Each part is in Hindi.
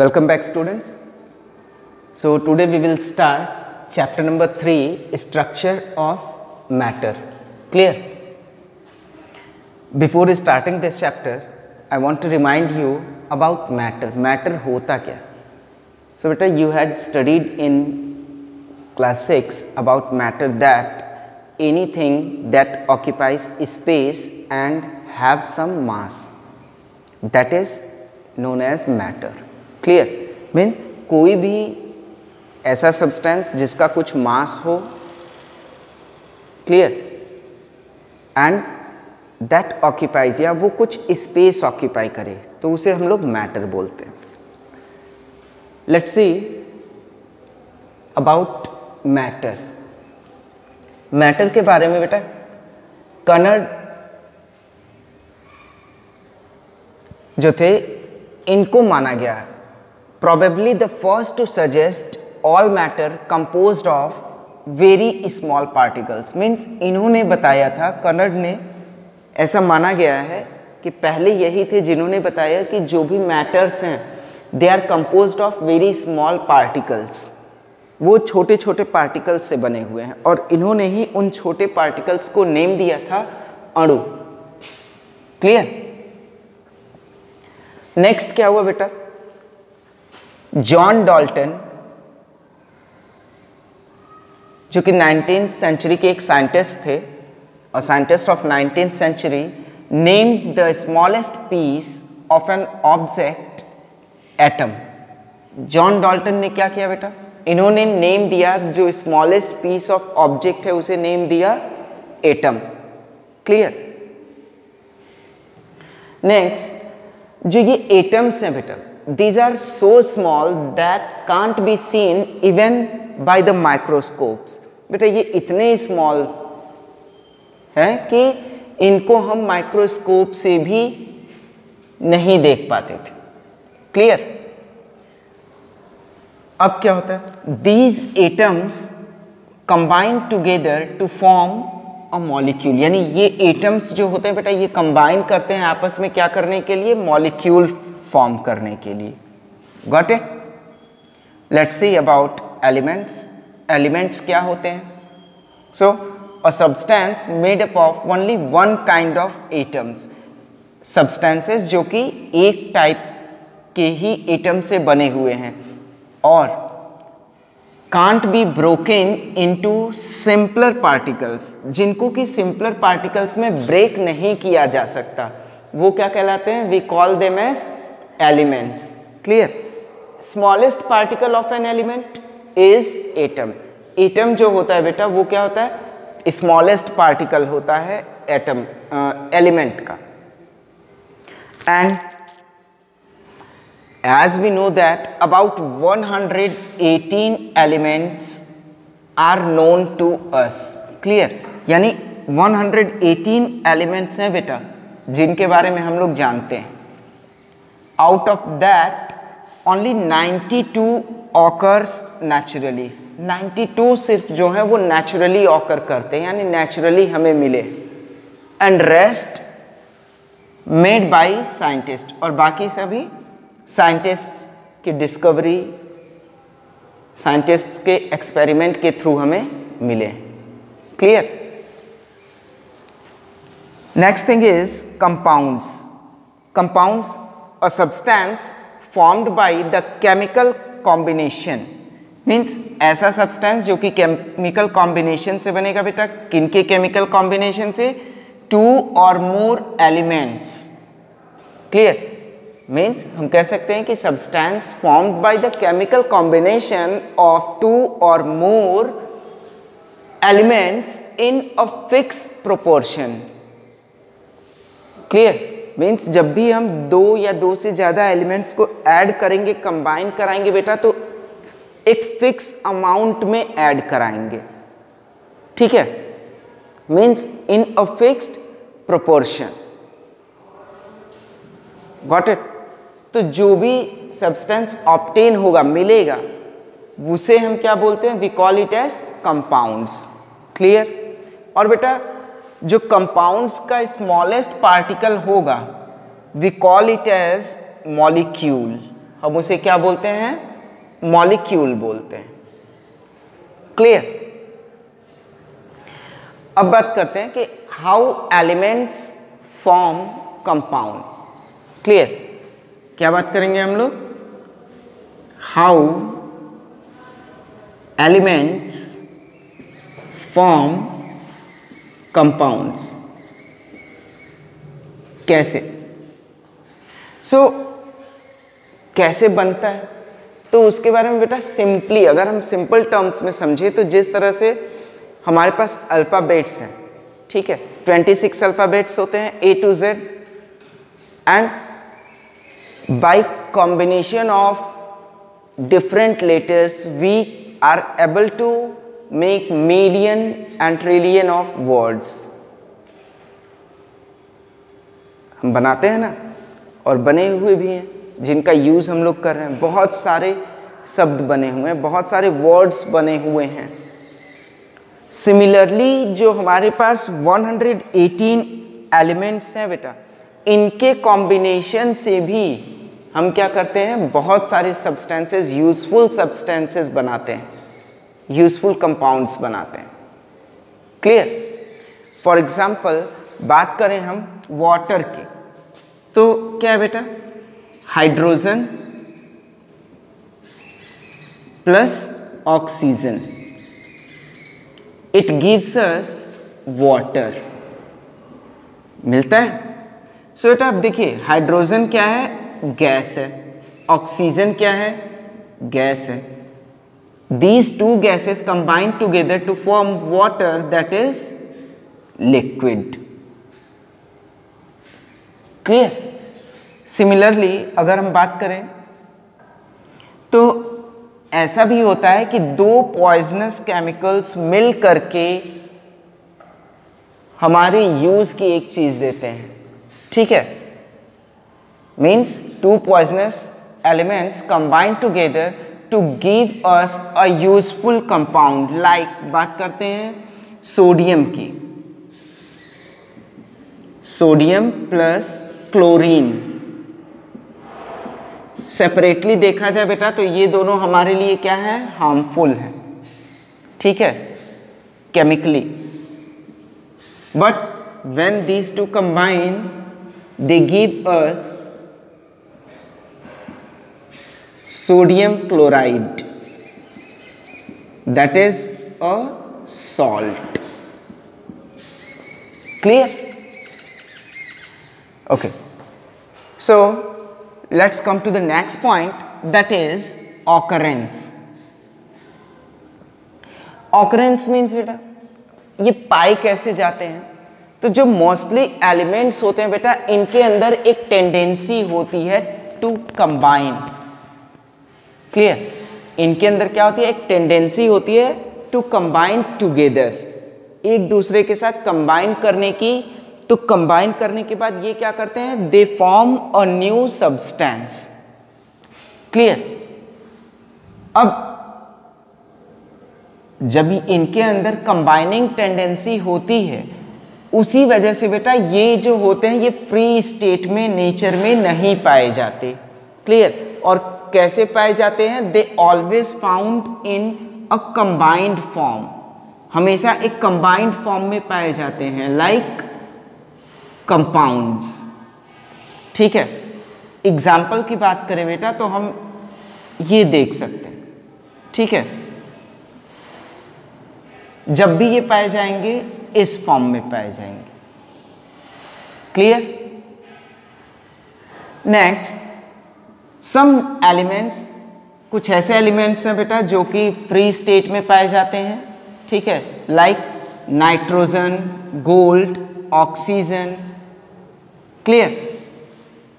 Welcome back students. So, today we will start chapter number 3 structure of matter clear. Before starting this chapter I want to remind you about matter, matter hota kya. So, beta you had studied in class 6 about matter that anything that occupies space and have some mass that is known as matter clear. Means कोई भी ऐसा सब्सटेंस जिसका कुछ मास हो क्लियर एंड दैट ऑक्यूपाइज या वो कुछ स्पेस ऑक्यूपाई करे तो उसे हम लोग मैटर बोलते हैं. Let's see about matter matter के बारे में बेटा कन्नड़ जो थे, इनको माना गया probably the first to suggest all matter composed of very small particles means इन्होंने बताया था, कन्नड़ ने, ऐसा माना गया है कि पहले यही थे जिन्होंने बताया कि जो भी मैटर्स हैं they are compose of very small particles वो छोटे छोटे पार्टिकल्स से बने हुए हैं और इन्होंने ही उन छोटे पार्टिकल्स को नेम दिया था अणु। क्लियर नेक्स्ट क्या हुआ बेटा? जॉन डॉल्टन, जो कि नाइनटीन सेंचुरी के एक साइंटिस्ट थे, और scientist of nineteen century named the smallest piece of an object atom. John Dalton ने क्या किया बेटा? इन्होंने नेम दिया, जो स्मॉलेस्ट पीस ऑफ़ ऑब्जेक्ट है, उसे नेम दिया एटम। क्लियर? नेक्स्ट, जो ये एटम्स हैं बेटा these are so small that can't be seen even by the microscopes बेटा, ये इतने स्मॉल हैं कि इनको हम माइक्रोस्कोप से भी नहीं देख पाते थे। क्लियर अब क्या होता है? These atoms combine together to form a molecule यानी ये एटम्स जो होते हैं बेटा, ये कंबाइन करते हैं आपस में क्या करने के लिए? मॉलिक्यूल फॉर्म करने के लिए। Got it let's see about elements elements क्या होते हैं? So a substance made up of only one kind of atoms substances जो कि एक टाइप के ही एटम से बने हुए हैं। और can't be broken into simpler particles जिनको कि सिंपलर पार्टिकल्स में ब्रेक नहीं किया जा सकता। वो क्या कहलाते हैं? We call them as elements clear smallest particle of an element is atom atom जो होता है बेटा वो क्या होता है? स्मॉलेस्ट पार्टिकल होता है एलिमेंट uh, का. And as we know that about 118 elements are known to us. Clear? यानी 118 elements हैं बेटा जिनके बारे में हम लोग जानते हैं। Out of that only 92 occurs naturally 92 सिर्फ़ जो है वो नेचुरली ऑकर करते हैं, यानी नेचुरली हमें मिले। And rest made by scientist और बाकी सभी साइंटिस्ट की डिस्कवरी साइंटिस्ट के एक्सपेरिमेंट के थ्रू हमें मिले। Clear next thing is compounds compounds a substance formed by the chemical combination means ऐसा सब्सटेंस जो कि केमिकल कॉम्बिनेशन से बनेगा बेटा। किन के केमिकल कॉम्बिनेशन से? टू और मोर एलिमेंट्स क्लियर मीन्स हम कह सकते हैं कि substance formed by the chemical combination of two और more elements in a fix proportion clear means जब भी हम दो या दो से ज़्यादा एलिमेंट्स को ऐड करेंगे कंबाइन कराएँगे बेटा तो एक फिक्स अमाउंट में ऐड कराएँगे। ठीक है? Means in a fixed proportion got it तो जो भी सब्सटेंस ऑप्टेन होगा, मिलेगा, उसे हम क्या बोलते हैं? We call it as compounds clear और बेटा जो कंपाउंड्स का स्मॉलेस्ट पार्टिकल होगा we call it as molecule हम उसे क्या बोलते हैं? मॉलिक्यूल बोलते हैं. क्लियर अब बात करते हैं कि how elements form compound clear क्या बात करेंगे हम लोग? हाउ एलिमेंट्स फॉर्म कंपाउंड्स कैसे? सो so, कैसे बनता है? तो उसके बारे में बेटा सिंपली अगर हम सिंपल टर्म्स में समझे तो जिस तरह से हमारे पास अल्फ़ाबेट्स हैं ठीक है? 26 अल्फ़ाबेट्स होते हैं A to Z and by combination of different letters we are able to make million and trillion of words. हम बनाते हैं ना, और बने हुए भी हैं, जिनका यूज़ हम लोग कर रहे हैं। बहुत सारे शब्द बने हुए हैं, बहुत सारे वर्ड्स बने हुए हैं। सिमिलरली जो हमारे पास 118 एलिमेंट्स हैं बेटा, इनके कॉम्बिनेशन से भी हम क्या करते हैं? बहुत सारे सब्सटेंसेस यूजफुल सब्सटेंसेस बनाते हैं। यूजफुल कंपाउंड्स बनाते हैं। क्लियर फॉर एग्ज़ाम्पल बात करें हम वाटर की। तो क्या है बेटा? Hydrogen plus oxygen it gives us water मिलता है? सो so, बेटा आप देखिए हाइड्रोजन क्या है? गैस है। ऑक्सीजन क्या है? गैस है। These two gases combine together to form water that is liquid clear similarly अगर हम बात करें तो ऐसा भी होता है कि दो पॉइजनस केमिकल्स मिल करके हमारे यूज़ की एक चीज़ देते हैं। ठीक है? Means two poisonous elements combine together to give us a useful compound, like बात करते हैं सोडियम की। सोडियम प्लस क्लोरीन सेपरेटली देखा जाए बेटा तो ये दोनों हमारे लिए क्या है? हार्मफुल है। ठीक है? Chemically but when these two combine, they give us sodium chloride that is a salt clear okay so let's come to the next point that is occurrence occurrence means बेटा ये पाई कैसे जाते हैं तो जो मोस्टली एलिमेंट्स होते हैं बेटा इनके अंदर एक टेंडेंसी होती है टू कंबाइन क्लियर इनके अंदर क्या होती है? एक टेंडेंसी होती है टू कंबाइन टुगेदर एक दूसरे के साथ कंबाइन करने की तो कंबाइन करने के बाद ये क्या करते हैं? They form a new substance clear अब, जब इनके अंदर कंबाइनिंग टेंडेंसी होती है, उसी वजह से बेटा ये जो होते हैं, ये फ्री स्टेट में नेचर में नहीं पाए जाते. क्लियर और कैसे पाए जाते हैं? They always found in a combined form हमेशा एक कंबाइंड फॉर्म में पाए जाते हैं लाइक कंपाउंड्स ठीक है? एग्ज़ाम्पल की बात करें बेटा तो हम ये देख सकते हैं। ठीक है? जब भी ये पाए जाएँगे, इस फॉर्म में पाए जाएँगे। क्लियर नेक्स्ट सम एलिमेंट्स कुछ ऐसे एलिमेंट्स हैं बेटा, जो कि फ्री स्टेट में पाए जाते हैं, ठीक है? Like nitrogen gold oxygen clear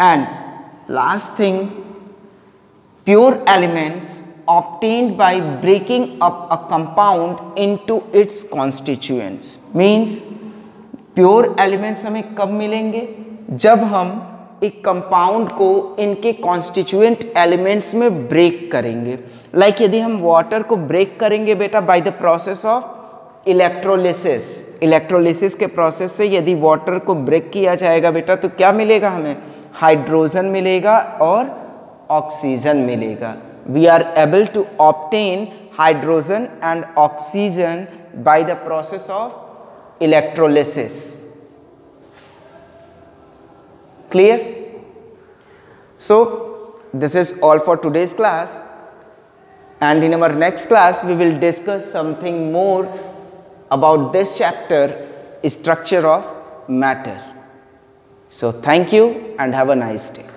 and last thing pure elements obtained by breaking up a compound into its constituents. Means pure elements हमें कब मिलेंगे? जब हम एक कंपाउंड को इनके कॉन्स्टिट्यूएंट एलिमेंट्स में ब्रेक करेंगे। लाइक like यदि हम वाटर को ब्रेक करेंगे बेटा by the process of electrolysis electrolysis के प्रोसेस से यदि वाटर को ब्रेक किया जाएगा बेटा तो क्या मिलेगा हमें? हाइड्रोजन मिलेगा और ऑक्सीजन मिलेगा। We are able to obtain hydrogen and oxygen by the process of electrolysis clear? So this is all for today's class. And in our next class we will discuss something more about this chapter structure of matter. So thank you and have a nice day